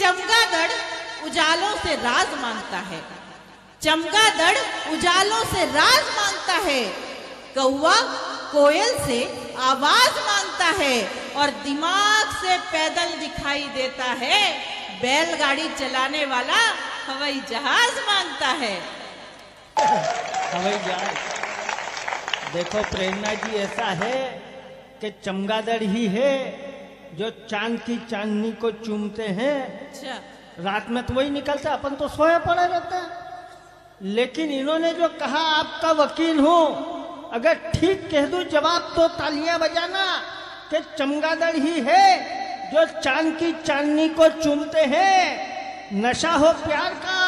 चमगादड़ उजालों से राज माँगता है। चमगादड़ उजालों से राज माँगता है। कौआ कोयल से आवाज़ माँगता है और दिमाग से पैदल दिखाई देता है। बैलगाड़ी चलाने वाला हवाई जहाज़ माँगता है। हवाई जहाज़। देखो, प्रेरणा जी, ऐसा है कि चमगादड़ ही है। जो चाँद की चांदनी को चूमते हैं अच्छा। रात में तो वही निकलते अपन तो सोया पड़े रहते है। लेकिन इन्होंने जो कहा आपका वकील हूँ अगर ठीक कह दूँ जवाब तो तालियाँ बजाना कि चमगादड़ ही है जो चाँद की चांदनी को चूमते हैं। नशा हो प्यार का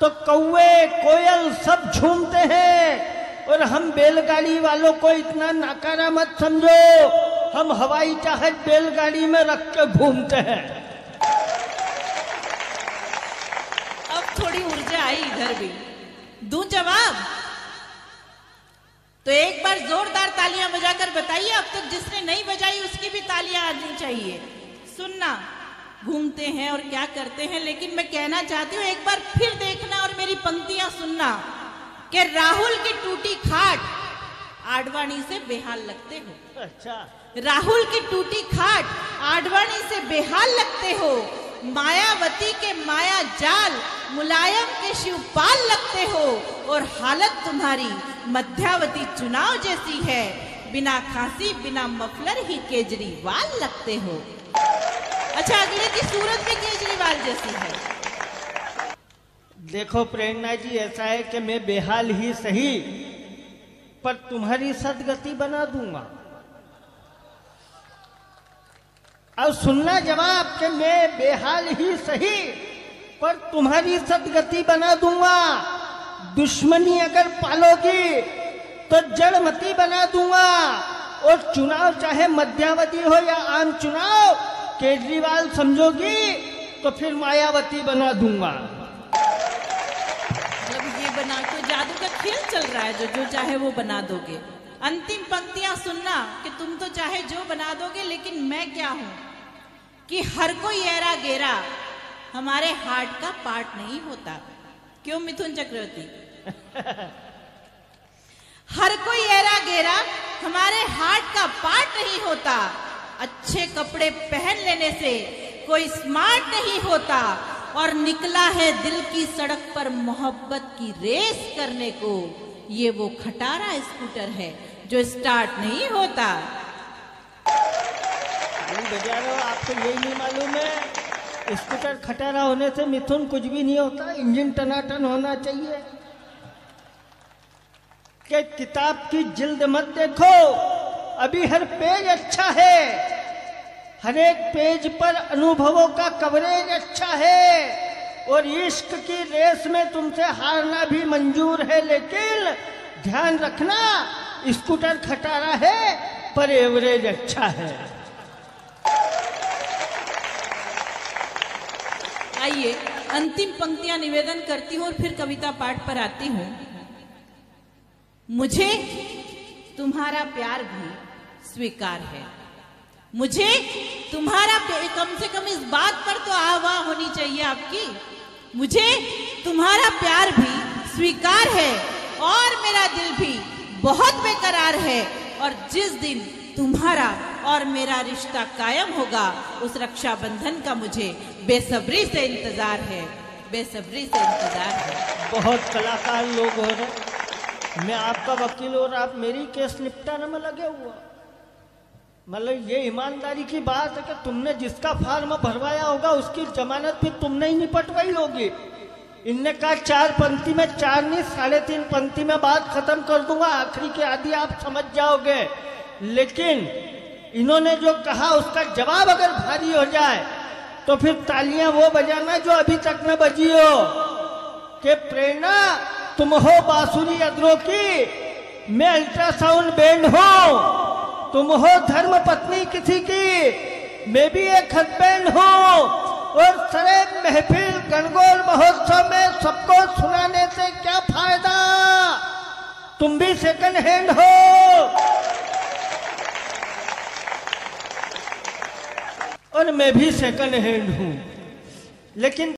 तो कौवे कोयल सब झूमते हैं। और हम बैलगाड़ी वालों को इतना नाकारा मत समझो। हम हवाई जहाज़ बैलगाड़ी में रख के घूमते हैं। अब थोड़ी ऊर्जा आई इधर भी। दूँ जवाब? तो एक बार जोरदार तालियाँ बजाकर बताइए अब तक जिसने नहीं बजाई उसकी भी तालियाँ आनी चाहिए। सुनना, घूमते हैं और क्या करते हैं, लेकिन मैं कहना चाहती हूँ, एक बार फिर देखना और मेरी पंक्तियाँ सुनना कि राहुल की टूटी खाट आडवाणी से बेहाल लगते हो। अच्छा। राहुल की टूटी खाट आडवाणी से बेहाल लगते हो। मायावती के माया जाल मुलायम के शिवपाल लगते हो। और हालत तुम्हारी मध्यावती चुनाव जैसी है। बिना खांसी बिना मफलर ही केजरीवाल लगते हो। अच्छा अगले की सूरत भी केजरीवाल जैसी है। देखो प्रेरणा जी ऐसा है कि मैं बेहाल ही सही पर तुम्हारी सदगति बना दूँगा। अब सुनना जवाब कि मैं बेहाल ही सही, पर तुम्हारी सदगति बना दूँगा। दुश्मनी अगर पालोगी तो जड़मती बना दूँगा। और चुनाव चाहे मध्यावधि हो या आम चुनाव, केजरीवाल समझोगी तो फिर मायावती बना दूँगा। बना तो जादू का खेल चल रहा है जो जो चाहे वो बना दोगे। अंतिम पंक्तियाँ सुनना कि तुम तो चाहे जो बना दोगे, लेकिन मैं क्या हूँ? कि हर कोई एरा गेरा हमारे हार्ट का पार्ट नहीं होता। क्यों, मिथुन चक्रवर्ती? हर कोई ऐरा गेरा हमारे हार्ट का पार्ट नहीं होता। अच्छे कपड़े पहन लेने से कोई स्मार्ट नहीं होता। और निकला है दिल की सड़क पर मोहब्बत की रेस करने को। ये वो खटारा स्कूटर है, जो स्टार्ट नहीं होता। आपको यही नहीं मालूम है, स्कूटर खटारा होने से मिथुन कुछ भी नहीं होता, इंजन टनाटन होना चाहिए। कि किताब की जिल्द मत देखो, अभी हर पेज अच्छा है। हर एक पेज पर अनुभवों का कवरेज अच्छा है और इश्क की रेस में तुमसे हारना भी मंजूर है, लेकिन ध्यान रखना, स्कूटर खटारा है, पर एवरेज अच्छा है। आइए, अंतिम पंक्तियाँ निवेदन करती हूँ और फिर कविता पाठ पर आती हूँ। मुझे तुम्हारा प्यार भी स्वीकार है। मुझे तुम्हारा कम से कम इस बात पर तो आवाह होनी चाहिए आपकी। मुझे तुम्हारा प्यार भी स्वीकार है और मेरा दिल भी बहुत बेकरार है और जिस दिन तुम्हारा और मेरा रिश्ता कायम होगा, उस रक्षाबंधन का मुझे बेसब्री से इंतज़ार है। बेसब्री से इंतज़ार है। बहुत कलाकार लोग हो रहे मैं आपका वकील और आप मेरी केस निपटाने में लगे हुआ मतलब ये ईमानदारी की बात है कि तुमने जिसका फार्म भरवाया होगा, उसकी जमानत भी तुमने ही निपटवाई होगी। इनने कहा, चार पंक्ति में चार नहीं, साढ़े तीन पंक्ति में बात खत्म कर दूँगा, आखिरी के आदि आप समझ जाओगे। लेकिन इन्होंने जो कहा, उसका जवाब अगर भारी हो जाए तो फिर तालियाँ वो बजाना जो अभी तक में बजी हो, कि प्रेरणा तुम हो, बांसुरी अदरों की, मैं अल्ट्रासाउंड बैंड हूँ। तुम हो धर्म पत्नी किसी की? मैं भी एक हस्बैंड हूँ और सरे महफिल गणगोल महोत्सव में सबको सुनाने से क्या फ़ायदा? तुम भी सेकंड हैंड हो। और मैं भी सेकंड हैंड हूँ। लेकिन